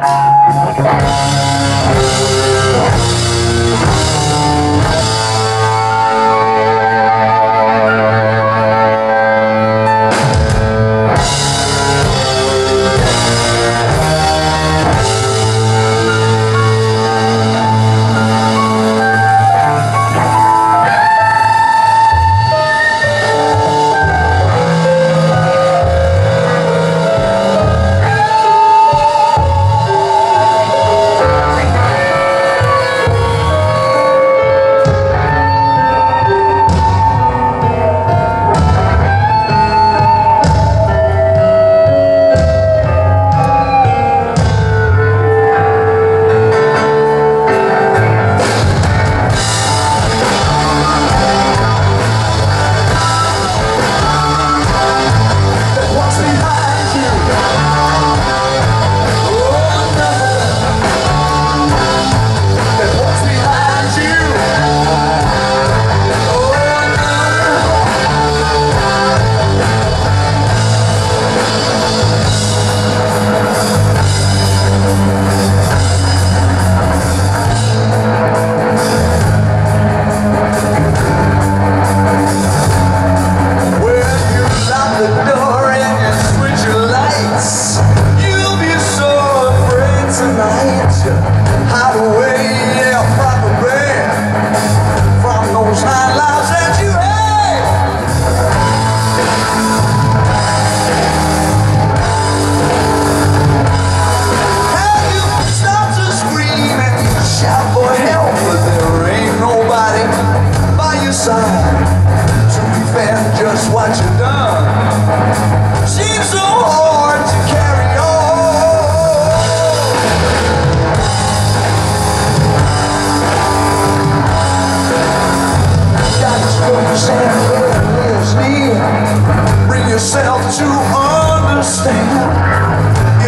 Música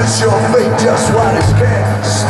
your fate just wide as cast